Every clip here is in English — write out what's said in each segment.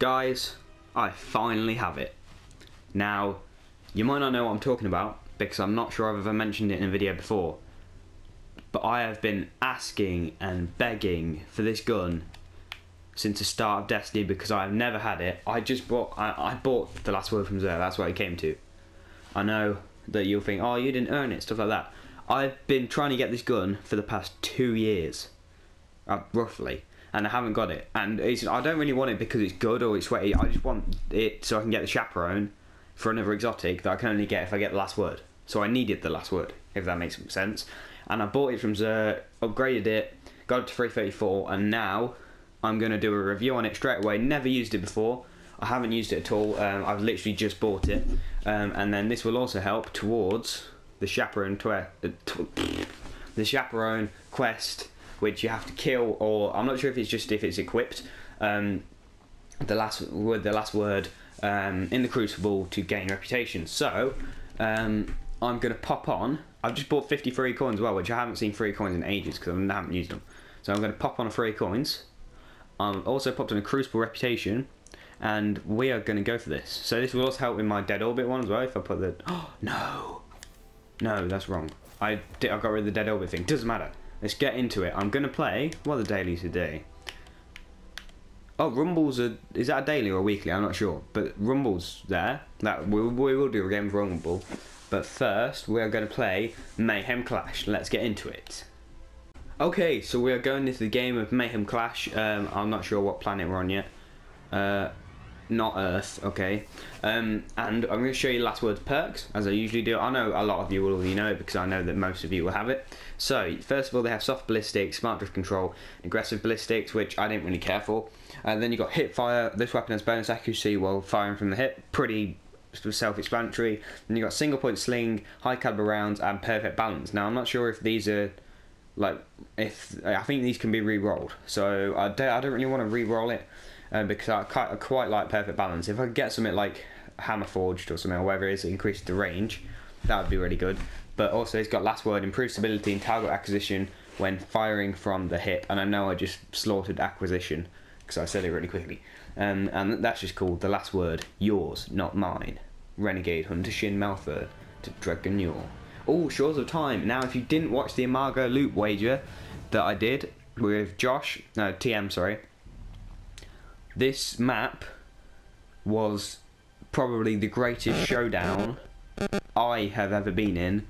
Guys, I finally have it. Now, you might not know what I'm talking about because I'm not sure I've ever mentioned it in a video before. But I have been asking and begging for this gun since the start of Destiny because I have never had it. I just bought I, I bought the last word from Xur, that's what it came to. I know that you'll think, oh you didn't earn it, stuff like that. I've been trying to get this gun for the past two years. Uh, roughly. And I haven't got it. And I don't really want it because it's good or it's sweaty. I just want it so I can get the chaperone for another exotic that I can only get if I get the last word. So I needed the last word, if that makes sense. And I bought it from Xur, upgraded it, got it to 334, and now I'm going to do a review on it straight away. Never used it before. I haven't used it at all. Um, I've literally just bought it. Um, and then this will also help towards the chaperone uh, tw- the chaperone quest, which you have to kill, or I'm not sure if it's just if it's equipped. Um, the last word, the last word um, in the Crucible to gain reputation. So um, I'm gonna pop on. I've just bought 50 free coins as well, which I haven't seen free coins in ages because I haven't used them. So I'm gonna pop on a free coins. I'm also popped on a Crucible reputation, and we are gonna go for this. So this will also help with my Dead Orbit one as well. If I put the oh no, no, that's wrong. I did, I got rid of the Dead Orbit thing. Doesn't matter. Let's get into it. I'm gonna play. What are the dailies today? Oh, Rumble's is that a daily or a weekly? I'm not sure, but Rumble's there. That we, we will do a game of Rumble. But first, we are going to play Mayhem Clash. Let's get into it. Okay, so we are going into the game of Mayhem Clash. Um, I'm not sure what planet we're on yet. Uh, not Earth, okay. Um, and I'm going to show you last words perks, as I usually do. I know a lot of you will already know it because I know that most of you will have it. So, first of all, they have soft ballistics, smart drift control, aggressive ballistics, which I didn't really care for. And then you've got hip fire. This weapon has bonus accuracy while firing from the hip. Pretty self-explanatory. Then you got single point sling, high caliber rounds, and perfect balance. Now I'm not sure if these are like if I think these can be re-rolled. So I I don't really want to re-roll it uh, because I quite, I quite like perfect balance. If I could get something like hammer forged or something or whatever it is, increase the range, that would be really good. But also it's got last word, improved stability and target acquisition when firing from the hip. And I know I just slaughtered acquisition because I said it really quickly. Um, and that's just called the last word, yours, not mine. Renegade Hunter Shin Malphur to Dredgen Yor. Oh, Shores of Time. Now, if you didn't watch the Amargo Loop wager that I did with Josh, no, TM, sorry, this map was probably the greatest showdown I have ever been in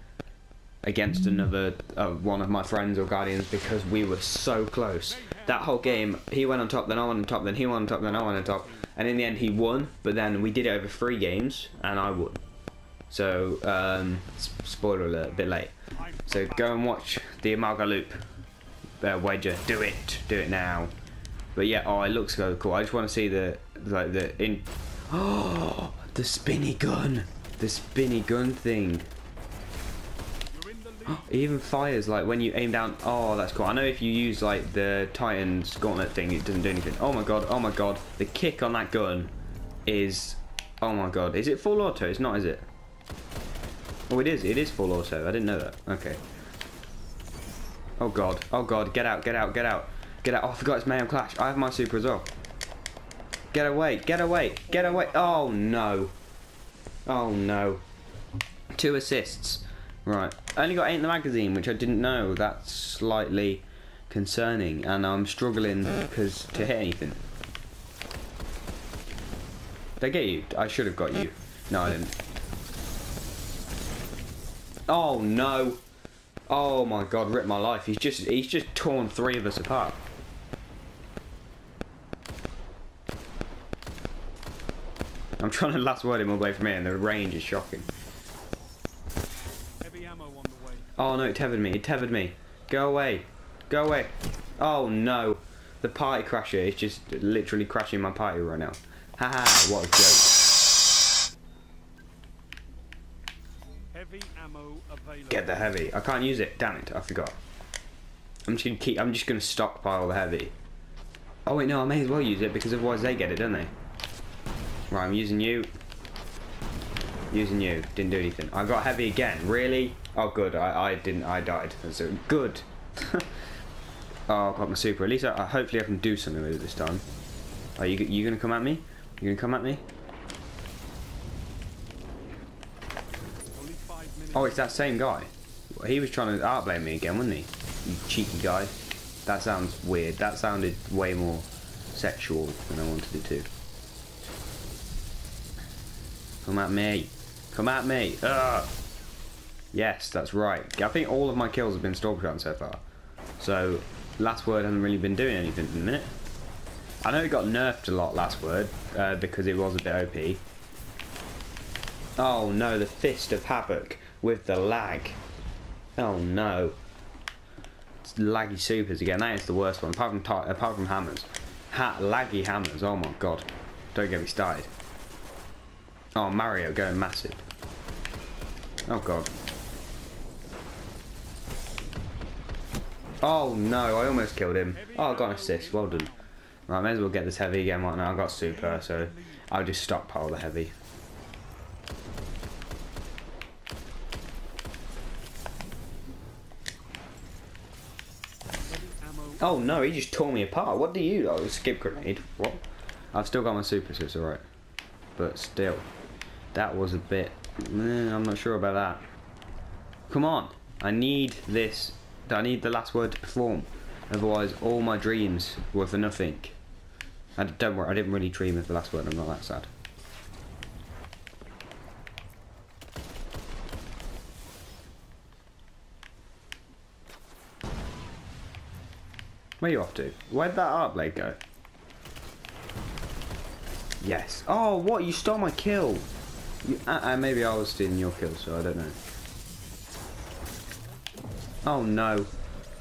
against another uh, one of my friends or guardians because we were so close. That whole game, he went on top, then I went on top, then he went on top, then I went on top, and in the end he won. But then we did it over three games, and I won. So, um, spoiler alert, a bit late. So go and watch the Amarga Loop uh, wager. Do it, do it now. But yeah, oh, it looks so cool. I just want to see the like the in. Oh, the spinny gun, the spinny gun thing. It even fires like when you aim down. Oh, that's cool. I know if you use like the Titan's gauntlet thing, it doesn't do anything. Oh my god, oh my god. The kick on that gun is. Oh my god. Is it full auto? It's not, is it? Oh, it is. It is full auto. I didn't know that. Okay. Oh god. Oh god. Get out, get out, get out. Get out. Oh, I forgot it's Mayhem Clash. I have my super as well. Get away, get away, get away. Oh no. Oh no. Two assists. Right. I only got eight in the magazine, which I didn't know. That's slightly concerning, and I'm struggling because to hit anything. Did I get you? I should have got you. No, I didn't. Oh no! Oh my god, rip my life. He's just he's just torn three of us apart. I'm trying to last word him away from here, and the range is shocking. Oh no, it tethered me, it tethered me. Go away. Go away. Oh no. The party crasher is just literally crashing my party right now. Haha, what a joke. Heavy ammo available. Get the heavy. I can't use it. Damn it, I forgot. I'm just gonna keep I'm just gonna stockpile the heavy. Oh wait no, I may as well use it because otherwise they get it, don't they? Right, I'm using you. Using you. Didn't do anything. I got heavy again. Really? Oh, good. I, I didn't. I died. So good. oh, I got my super. At least I, I, hopefully I can do something with it this time. Are you you gonna come at me? You gonna come at me? Oh, it's that same guy. He was trying to outblame me again, wasn't he? You cheeky guy. That sounds weird. That sounded way more sexual than I wanted it to. Come at me. Come at me. Ugh. Yes, that's right. I think all of my kills have been Stormtrooper so far. So, last word hasn't really been doing anything in a minute. I know it got nerfed a lot last word uh, because it was a bit OP. Oh no, the Fist of Havoc with the lag. Oh no. It's laggy supers again. That is the worst one. Apart from apart from hammers, ha laggy hammers. Oh my god. Don't get me started. Oh Mario going massive. Oh god. Oh no, I almost killed him. Oh, I got an assist. Well done. Right, may as well get this heavy again right now. I got super, so I'll just stockpile the heavy. Oh no, he just tore me apart. What do you? Oh, skip grenade. What? I've still got my super, so it's alright. But still, that was a bit. eh, I'm not sure about that. Come on, I need this. I need the last word to perform. Otherwise, all my dreams were for nothing. And don't worry, I didn't really dream of the last word. I'm not that sad. Where you off to? Where'd that art blade go? Yes. Oh, what? You stole my kill. Uh, uh, maybe I was stealing your kill, so I don't know. Oh no.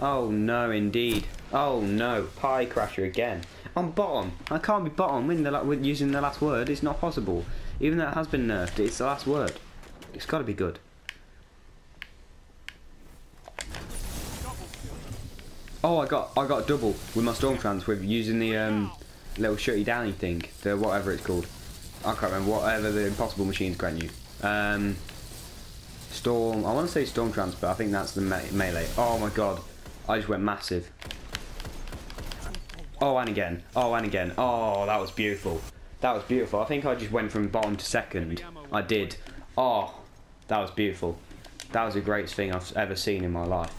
Oh no, indeed. Oh no. Pie crasher again. I'm bottom. I can't be bottom with, the, with using the last word. It's not possible. Even though it has been nerfed, it's the last word. It's got to be good. Oh, I got I got double with my storm trance with using the um, little shutty downy thing, the whatever it's called. I can't remember whatever the impossible machines grant you. Um, storm. I want to say storm but I think that's the me melee. Oh my god, I just went massive. Oh, and again. Oh, and again. Oh, that was beautiful. That was beautiful. I think I just went from bottom to second. I did. Oh, that was beautiful. That was the greatest thing I've ever seen in my life.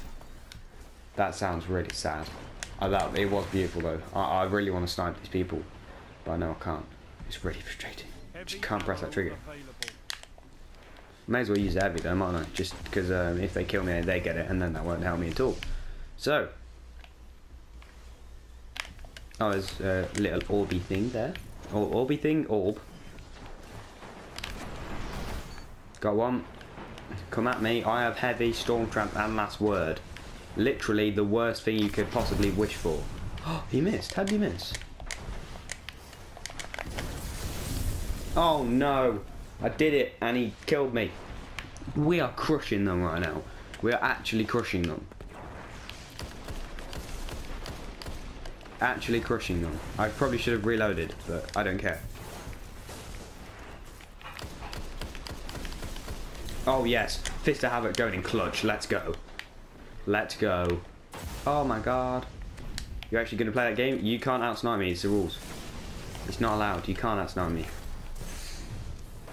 That sounds really sad. I love it was beautiful though. I, I really want to snipe these people, but I know I can't. It's really frustrating. Just can't press that trigger. May as well use heavy though, mightn't I? Just because um, if they kill me, they get it, and then that won't help me at all. So, oh, there's a little orby thing there. Or orby thing, orb. Got one. Come at me. I have heavy, storm trap, and last word. Literally the worst thing you could possibly wish for. Oh, he missed. How did he miss? Oh no! I did it and he killed me. We are crushing them right now. We are actually crushing them. Actually crushing them. I probably should have reloaded, but I don't care. Oh yes, Fist of Havoc going in clutch. Let's go. Let's go. Oh my god. You're actually going to play that game? You can't outsnipe me, it's the rules. It's not allowed, you can't outsnipe me.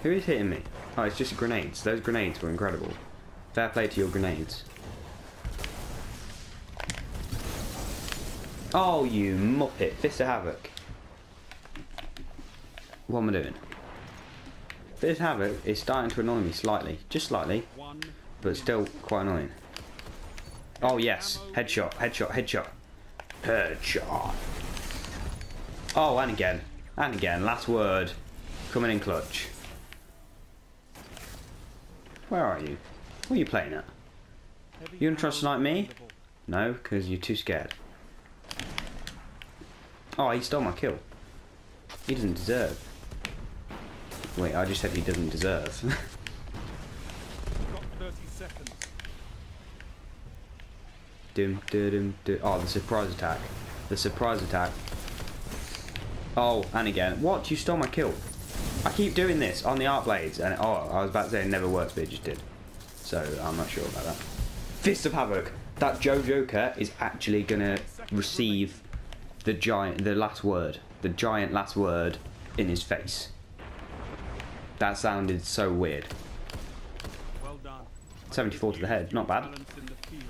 Who is hitting me? Oh, it's just grenades. Those grenades were incredible. Fair play to your grenades. Oh, you muppet. Fist of Havoc. What am I doing? Fist of Havoc is starting to annoy me slightly. Just slightly, but still quite annoying. Oh, yes. Headshot, headshot, headshot. Headshot. Oh, and again. And again. Last word. Coming in clutch. Where are you? What are you playing at? You gonna try to me? No, because you're too scared. Oh, he stole my kill. He doesn't deserve. Wait, I just said he doesn't deserve. Got 30 seconds. dum, dum, dum, dum. Oh, the surprise attack. The surprise attack. Oh, and again. What? You stole my kill. I keep doing this on the art blades, and oh, I was about to say it never works, but it just did. So I'm not sure about that. Fist of Havoc. That Joe Joker is actually gonna receive the giant, the last word, the giant last word in his face. That sounded so weird. Well done. 74 to the head, not bad. Balance in the field.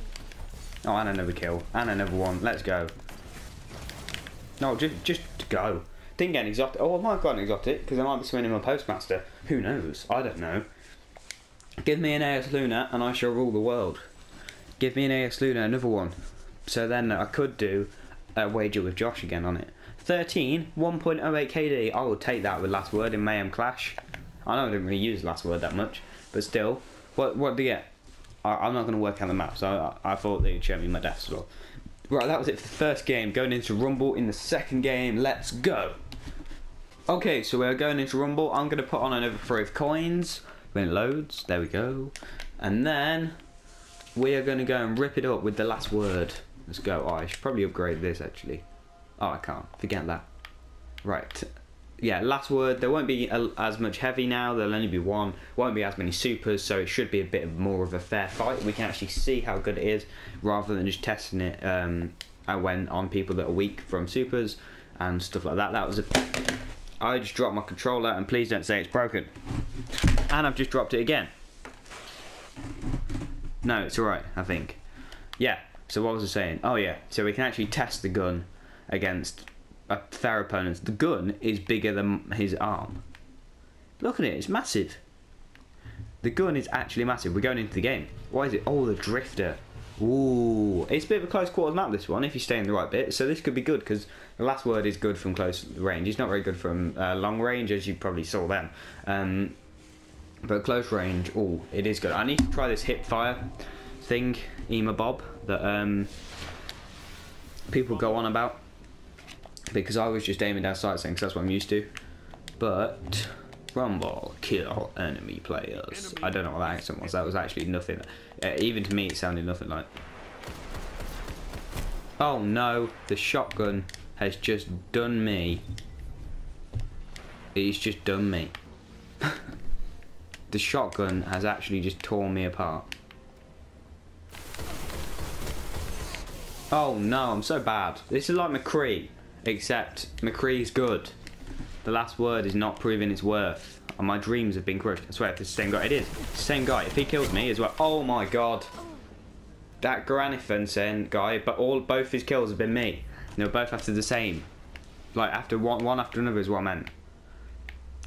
Oh, and another kill. And another one. Let's go. No, just just go. Didn't get an exotic. Oh, I might have got an exotic because I might be swimming in my postmaster. Who knows? I don't know. Give me an AS Luna and I shall rule the world. Give me an AS Luna, another one. So then I could do a wager with Josh again on it. 13, 1.08 KD. I will take that with last word in Mayhem Clash. I know I didn't really use last word that much, but still. What what do you get? I, I'm not going to work out the map, so I, I thought they'd show me my death as well. Right, that was it for the first game. Going into Rumble in the second game. Let's go. Okay, so we're going into Rumble. I'm going to put on another three of coins when it loads. There we go. And then we are going to go and rip it up with the last word. Let's go. Oh, I should probably upgrade this actually. Oh, I can't. Forget that. Right. Yeah, last word. There won't be a, as much heavy now. There'll only be one. Won't be as many supers, so it should be a bit more of a fair fight. We can actually see how good it is rather than just testing it um, I went on people that are weak from supers and stuff like that. That was a. I just dropped my controller, and please don't say it's broken. And I've just dropped it again. No, it's alright, I think. Yeah, so what was I saying? Oh, yeah, so we can actually test the gun against a fair opponent. The gun is bigger than his arm. Look at it, it's massive. The gun is actually massive. We're going into the game. Why is it? Oh, the drifter. Ooh, it's a bit of a close quarters map this one if you stay in the right bit. So this could be good because the last word is good from close range. It's not very good from uh, long range as you probably saw then. Um, but close range, oh, it is good. I need to try this hip fire thing, Ema Bob, that um, people go on about because I was just aiming down sights because that's what I'm used to. But Rumble, kill enemy players. I don't know what that accent was. That was actually nothing. Uh, even to me, it sounded nothing like. Oh no, the shotgun has just done me. It's just done me. the shotgun has actually just torn me apart. Oh no, I'm so bad. This is like McCree, except McCree's good. The last word is not proving its worth. And my dreams have been crushed. I swear, if it's the same guy, it is. Same guy. If he kills me as well. Oh my god. That Granithensen guy, but all both his kills have been me. They were both after the same. Like after one one after another is what I meant.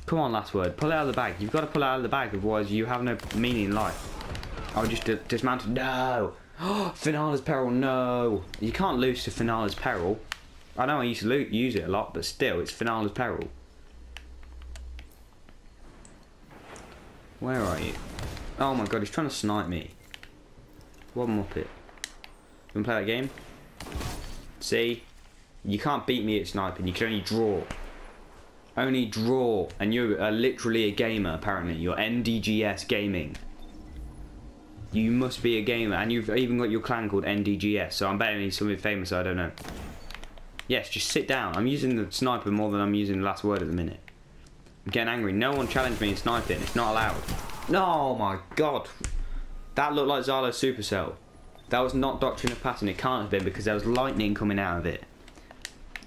Come on, last word. Pull it out of the bag. You've got to pull it out of the bag, otherwise you have no meaning in life. I'll just uh, dismantle. No! Finale's Peril, no! You can't lose to Finale's Peril. I know I used to use it a lot, but still, it's Finale's Peril. Where are you? Oh my god, he's trying to snipe me. What muppet. You wanna play that game? See? You can't beat me at sniping, you can only draw. Only draw. And you are literally a gamer, apparently. You're NDGS Gaming. You must be a gamer, and you've even got your clan called NDGS, so I'm betting he's something famous, I don't know. Yes, just sit down. I'm using the sniper more than I'm using the last word at the minute. I'm getting angry. No one challenged me in sniping. It's not allowed. No, my god. That looked like Zhalo Supercell. That was not Doctrine of Passing. It can't have been because there was lightning coming out of it.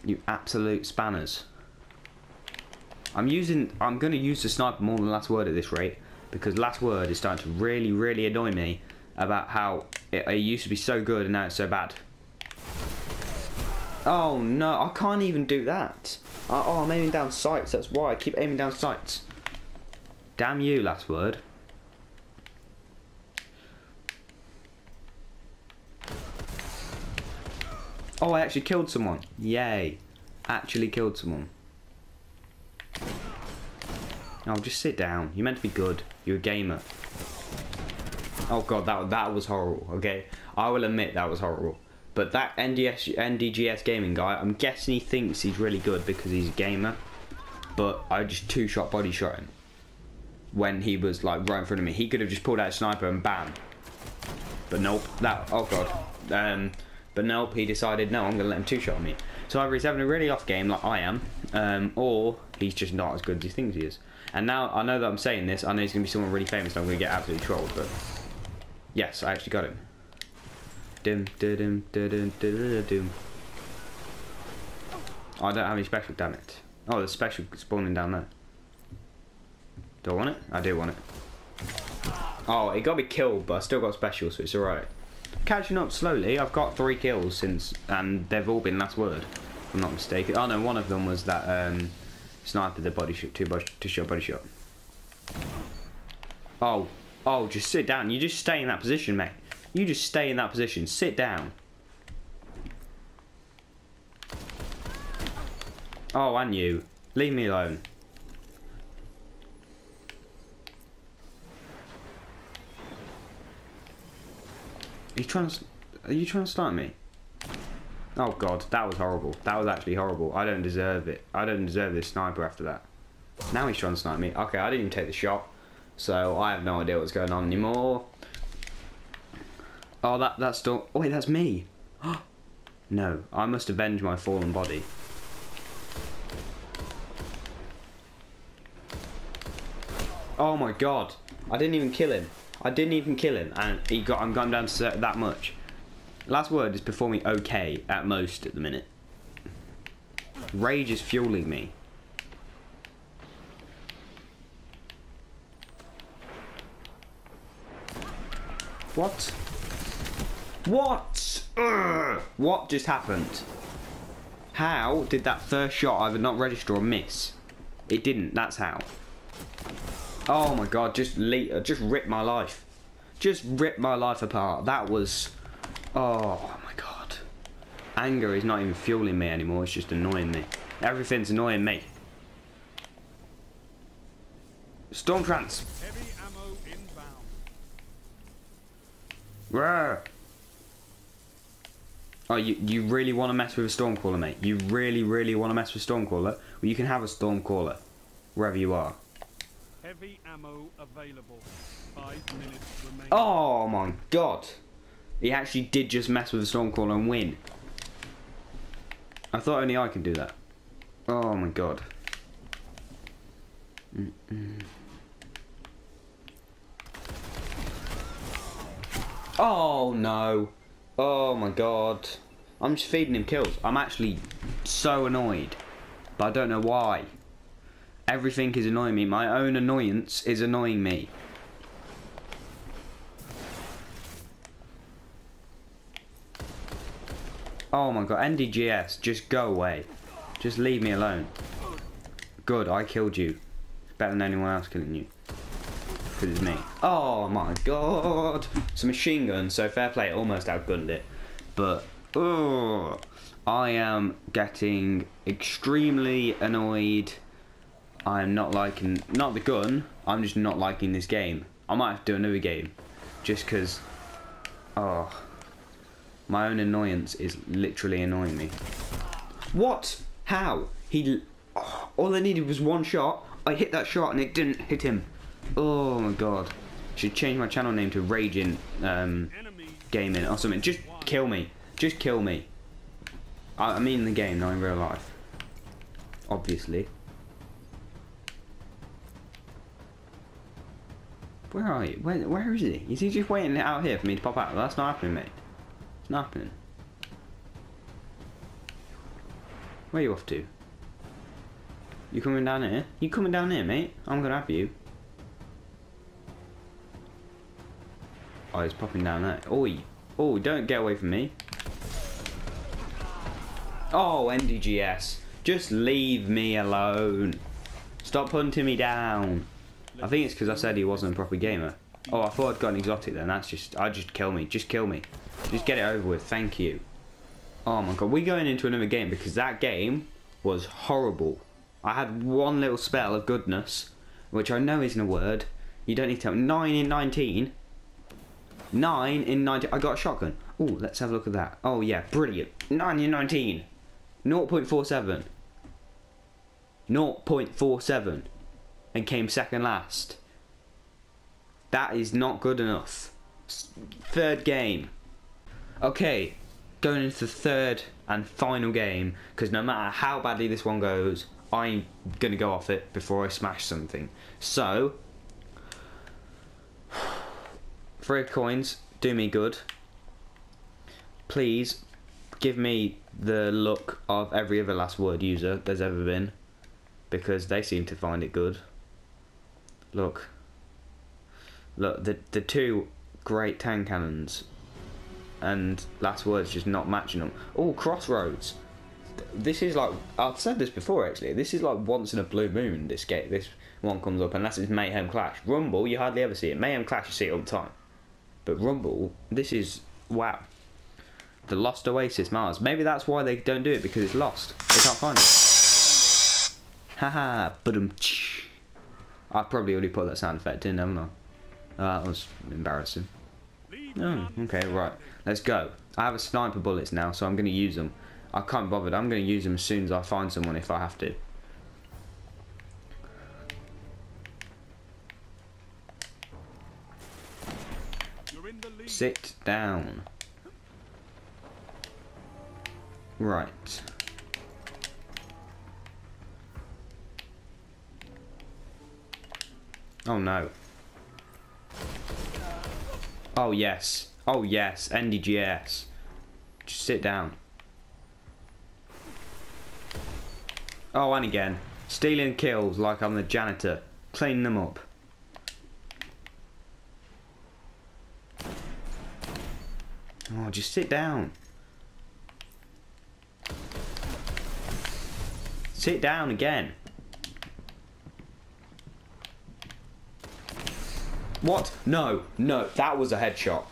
You absolute spanners. I'm using. I'm going to use the sniper more than last word at this rate because last word is starting to really, really annoy me about how it, it used to be so good and now it's so bad. Oh no, I can't even do that. Oh, oh, I'm aiming down sights, that's why I keep aiming down sights. Damn you, last word. Oh, I actually killed someone. Yay. Actually killed someone. Oh, just sit down. You're meant to be good. You're a gamer. Oh god, that that was horrible. Okay, I will admit that was horrible. But that NDS NDGS gaming guy, I'm guessing he thinks he's really good because he's a gamer. But I just two shot body shot him when he was like right in front of me. He could have just pulled out a sniper and bam. But nope. That oh god. Um, but nope. He decided no, I'm gonna let him two shot me. So either he's having a really off game like I am, um, or he's just not as good as he thinks he is. And now I know that I'm saying this, I know he's to be someone really famous and I'm to get absolutely trolled, but yes, I actually got him. Dim, dim, dim, dim, dim, dim. I don't have any special, damn it. Oh, there's special spawning down there. Do I want it? I do want it. Oh, it got me killed, but I still got special, so it's alright. Catching up slowly. I've got three kills since, and they've all been last word. I'm not mistaken. Oh no, one of them was that um, sniper, the body shot, two body, two shot body shot. Oh, oh, just sit down. You just stay in that position, mate. You just stay in that position. Sit down. Oh, and you. Leave me alone. Are you trying to? Are you trying to start me? Oh god, that was horrible. That was actually horrible. I don't deserve it. I don't deserve this sniper after that. Now he's trying to snipe me. Okay, I didn't even take the shot, so I have no idea what's going on anymore. Oh, that that's still. Oh wait, that's me. no, I must avenge my fallen body. Oh my god, I didn't even kill him. I didn't even kill him, and he got. I'm going down to that much. Last word is performing okay at most at the minute. Rage is fueling me. What? What? Ugh. What just happened? How did that first shot either not register or miss? It didn't, that's how. Oh my god, just le just rip my life. Just rip my life apart. That was... Oh my god. Anger is not even fueling me anymore, it's just annoying me. Everything's annoying me. Storm trance. Heavy ammo inbound. Rah. Oh, you, you really want to mess with a Stormcaller, mate? You really, really want to mess with Stormcaller? Well, you can have a Stormcaller, wherever you are. Heavy ammo available. Five minutes remaining. Oh my god. He actually did just mess with the Stormcaller and win. I thought only I can do that. Oh my god. Mm -mm. Oh no. Oh my god. I'm just feeding him kills. I'm actually so annoyed. But I don't know why. Everything is annoying me. My own annoyance is annoying me. Oh my god, NDGS, just go away. Just leave me alone. Good, I killed you. Better than anyone else killing you. Because it's me. Oh my god. It's a machine gun, so fair play, almost outgunned it. But, oh, I am getting extremely annoyed. I am not liking, not the gun, I'm just not liking this game. I might have to do another game. Just because, oh, my own annoyance is literally annoying me. What? How? He, oh, all I needed was one shot. I hit that shot and it didn't hit him. Oh my god. Should change my channel name to Raging um, Gaming or something. Just kill me. Just kill me. I, I mean in the game, not in real life. Obviously. Where are you? Where, where is he? Is he just waiting out here for me to pop out? That's not happening, mate. It's not happening. Where are you off to? You coming down here? You coming down here, mate? I'm gonna have you. Oh, he's popping down there. Oi! Oh, don't get away from me. Oh, NDGS. Just leave me alone. Stop hunting me down. I think it's because I said he wasn't a proper gamer. Oh, I thought I'd got an exotic then. That's just, I just kill me. Just kill me. Just get it over with. Thank you. Oh my god, we're going into another game because that game was horrible. I had one little spell of goodness, which I know isn't a word. You don't need to tell me. 9 in 19. 9 in 19. I got a shotgun. Oh, let's have a look at that. Oh yeah, brilliant. 9 in 19. 0.47. 0.47. And came second last. That is not good enough. Third game. Okay, going into the third and final game, because no matter how badly this one goes, I'm going to go off it before I smash something. So, three coins, do me good. Please give me the look of every other last word user there's ever been. because they seem to find it good. Look. Look, the the two great tank cannons and last words just not matching them. Oh, crossroads. This is like I've said this before actually. This is like once in a blue moon. This game, this one comes up unless it's Mayhem Clash. Rumble, you hardly ever see it. Mayhem Clash, you see it all the time. But Rumble, this is wow. The Lost Oasis Mars. Maybe that's why they don't do it because it's lost. They can't find it. Haha, but um. I probably already put that sound effect in, haven't I? Uh, that was embarrassing. Oh, okay, right. Let's go. I have a sniper bullets now, so I'm going to use them. I can't bother. I'm going to use them as soon as I find someone if I have to. Sit down. Right. Oh no. Oh yes. Oh yes. NDGS. Just sit down. Oh, and again. Stealing kills like I'm the janitor. Clean them up. Oh, just sit down. Sit down again. What? No, no, that was a headshot.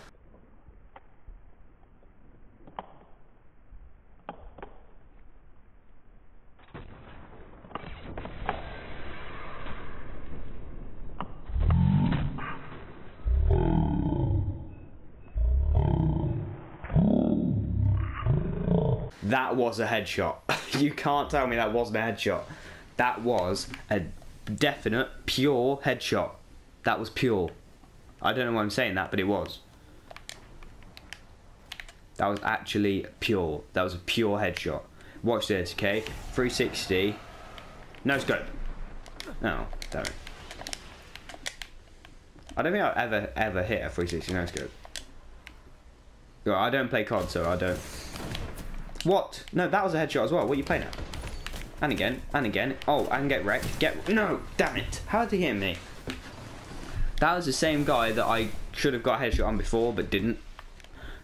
That was a headshot. you can't tell me that wasn't a headshot. That was a definite, pure headshot. That was pure. I don't know why I'm saying that, but it was. That was actually pure. That was a pure headshot. Watch this, okay? 360. No scope. No, damn it. I don't think I've ever, ever hit a 360 no scope. I don't play COD, so I don't. What? No, that was a headshot as well. What are you playing at? And again, and again. Oh, I can get wrecked. Get no, damn it! How did he hit me? That was the same guy that I should have got a headshot on before, but didn't.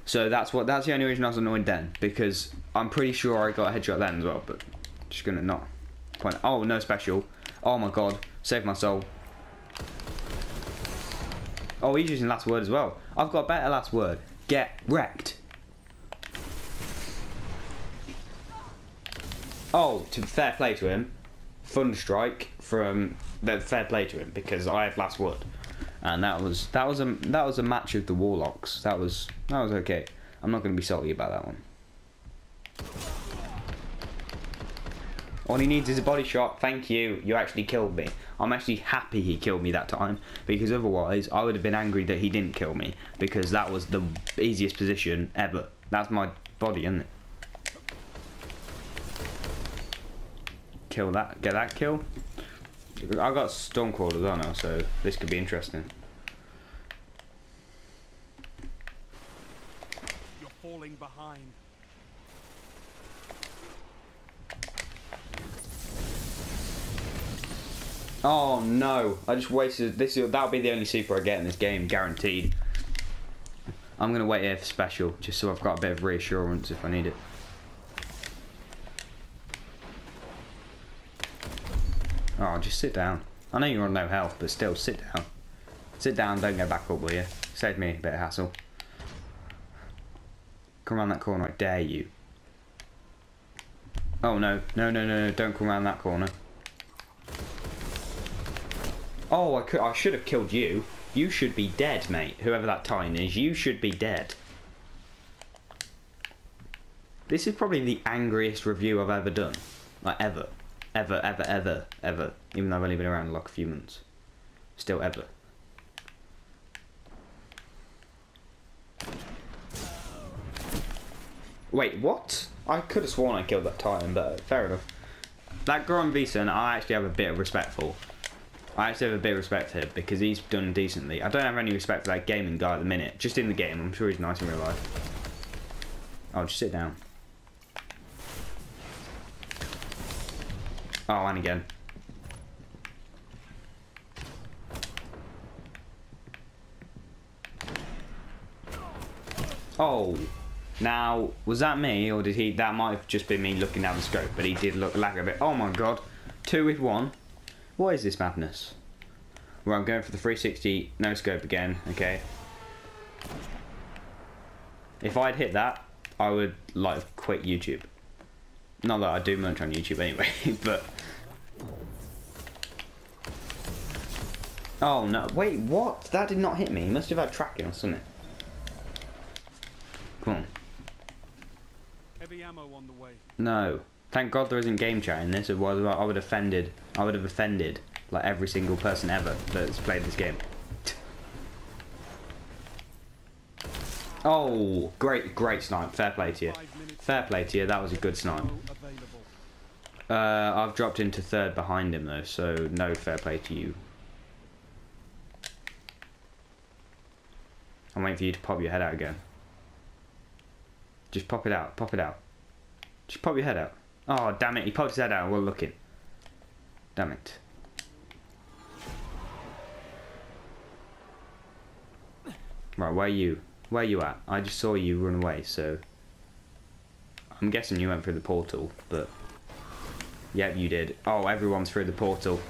So that's what. That's the only reason I was annoyed then, because I'm pretty sure I got a headshot then as well. But just gonna not point. Oh no special. Oh my god, save my soul. Oh, he's using last word as well. I've got a better last word. Get wrecked. Oh, to fair play to him, fun strike from the fair play to him because I had last word, and that was that was a that was a match of the Warlocks. That was that was okay. I'm not going to be salty about that one. All he needs is a body shot. Thank you. You actually killed me. I'm actually happy he killed me that time because otherwise I would have been angry that he didn't kill me because that was the easiest position ever. That's my body, isn't it? Kill that. Get that kill. I got Stone as well now, so this could be interesting. You're falling behind. Oh no! I just wasted this. That'll be the only super I get in this game, guaranteed. I'm gonna wait here for special, just so I've got a bit of reassurance if I need it. Oh, just sit down. I know you're on no health, but still, sit down. Sit down, don't go back up, will you? Save me a bit of hassle. Come around that corner, I dare you. Oh no, no, no, no, no, don't come around that corner. Oh, I, could, I should have killed you. You should be dead, mate. Whoever that Titan is, you should be dead. This is probably the angriest review I've ever done. Like, ever. Ever, ever, ever, ever. Even though I've only been around like a few months. Still ever. Wait, what? I could have sworn I killed that Titan, but fair enough. That Grom Vison, I actually have a bit of respect for. I actually have a bit of respect for him because he's done decently. I don't have any respect for that gaming guy at the minute. Just in the game, I'm sure he's nice in real life. I'll just sit down. Oh, and again. Oh. Now, was that me, or did he... That might have just been me looking down the scope, but he did look lag a bit. Oh my god. Two with one. What is this madness? Well, I'm going for the 360 no scope again, okay. If I'd hit that, I would, like, quit YouTube. Not that I do much on YouTube anyway, but Oh no! Wait, what? That did not hit me. He must have had tracking or something. Come on. Heavy ammo on the way. No. Thank God there isn't game chat in this, otherwise I would have offended. I would have offended like every single person ever that's played this game. Oh, great, great snipe. Fair play to you. Fair play to you. That was a good snipe. Uh, I've dropped into third behind him though, so no fair play to you. I'm waiting for you to pop your head out again. Just pop it out, pop it out. Just pop your head out. Oh, damn it, he popped his head out while looking. Damn it. Right, where are you? Where are you at? I just saw you run away, so... I'm guessing you went through the portal, but... Yep, you did. Oh, everyone's through the portal.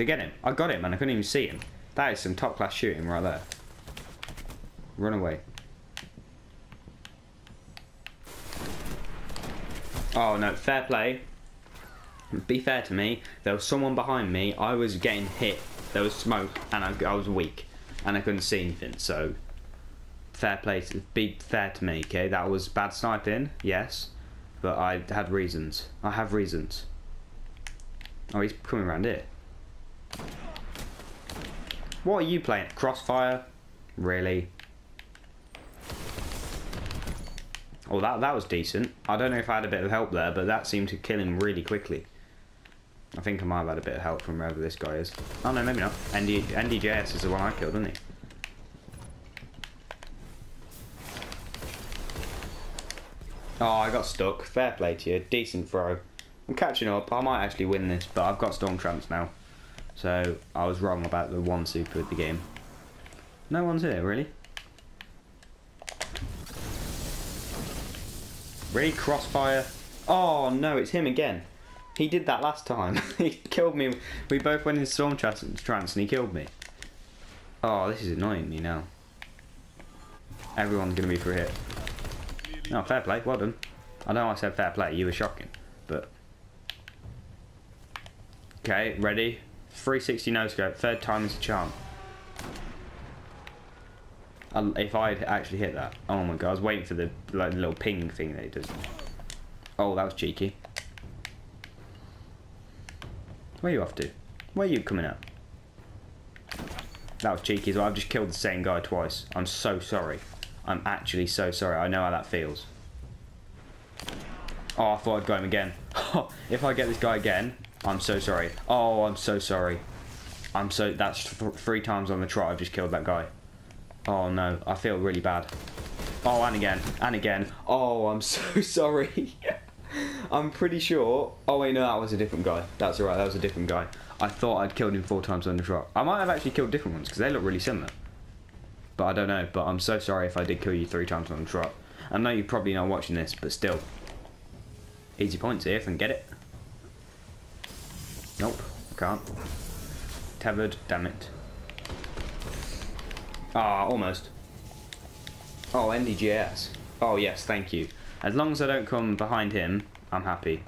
I get him? I got him and I couldn't even see him. That is some top class shooting right there. Run away. Oh no, fair play. Be fair to me. There was someone behind me. I was getting hit. There was smoke and I, I was weak. And I couldn't see anything, so fair play to be fair to me, okay? That was bad sniping, yes. But I had reasons. I have reasons. Oh, he's coming around here. What are you playing? Crossfire? Really? Oh, that that was decent. I don't know if I had a bit of help there, but that seemed to kill him really quickly. I think I might have had a bit of help from wherever this guy is. Oh no, maybe not. ND, NDJS is the one I killed, isn't he? Oh, I got stuck. Fair play to you. Decent throw. I'm catching up. I might actually win this, but I've got Storm Trance now. So, I was wrong about the one super of the game. No one's here, really? Really? Crossfire? Oh, no, it's him again. He did that last time. he killed me. We both went in Storm Trance and he killed me. Oh, this is annoying me now. Everyone's going to be for a hit. Oh, fair play. Well done. I know I said fair play. You were shocking. But... Okay, ready? 360 no scope. Third time is a charm. Um, if I would actually hit that. Oh my god, I was waiting for the like, little ping thing that it does. Oh, that was cheeky. Where are you off to? Where are you coming out? That was cheeky as well. I've just killed the same guy twice. I'm so sorry. I'm actually so sorry. I know how that feels. Oh, I thought I'd go him again. if I get this guy again, I'm so sorry. Oh, I'm so sorry. I'm so... That's th three times on the trot I've just killed that guy. Oh, no. I feel really bad. Oh, and again. And again. Oh, I'm so sorry. I'm pretty sure... Oh, wait, no, that was a different guy. That's alright, that was a different guy. I thought I'd killed him four times on the trot. I might have actually killed different ones, because they look really similar. But I don't know. But I'm so sorry if I did kill you three times on the trot. I know you're probably not watching this, but still. Easy points here if I can get it. Nope, can't. Tethered, damn it. Ah, almost. Oh, NDGS. Oh, yes, thank you. As long as I don't come behind him, I'm happy.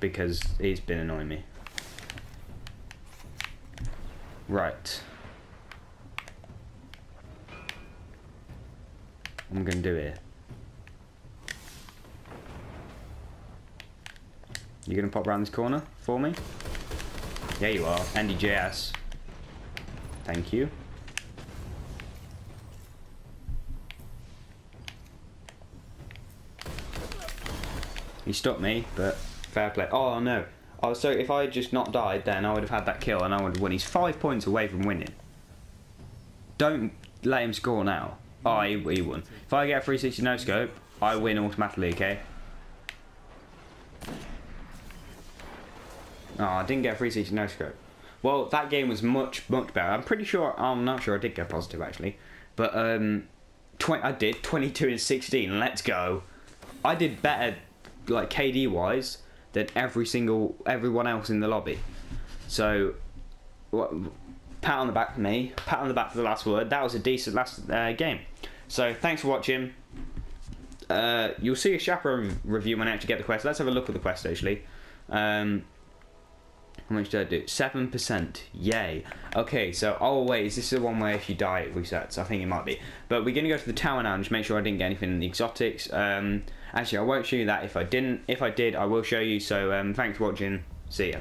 Because he's been annoying me. Right. I'm gonna do here. You gonna pop around this corner for me? Yeah, you are. NDJS. Thank you. He stopped me, but fair play. Oh no. Oh, so if I had just not died, then I would have had that kill and I would have won. He's five points away from winning. Don't let him score now. Oh, he, he won. If I get a 360 no scope, I win automatically, okay? Oh, I didn't get a 360 no scope. Well, that game was much much better. I'm pretty sure. I'm not sure I did get positive actually, but um, tw- I did 22 and 16. Let's go. I did better, like KD wise, than every single everyone else in the lobby. So, what, pat on the back for me. Pat on the back for the last word. That was a decent last uh, game. So thanks for watching. Uh, you'll see a chaperone review when I actually get the quest. Let's have a look at the quest actually. Um, how much did I do? Seven percent. Yay. Okay, so always, this is the one where if you die it resets? I think it might be. But we're gonna go to the tower now and just make sure I didn't get anything in the exotics. Um, actually, I won't show you that if I didn't. If I did, I will show you. So um, thanks for watching. See ya.